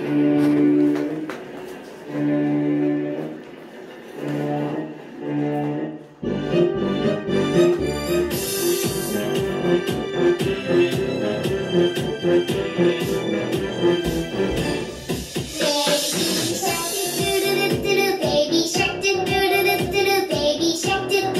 Baby shark, doo doo doo doo doo. baby shark, do do.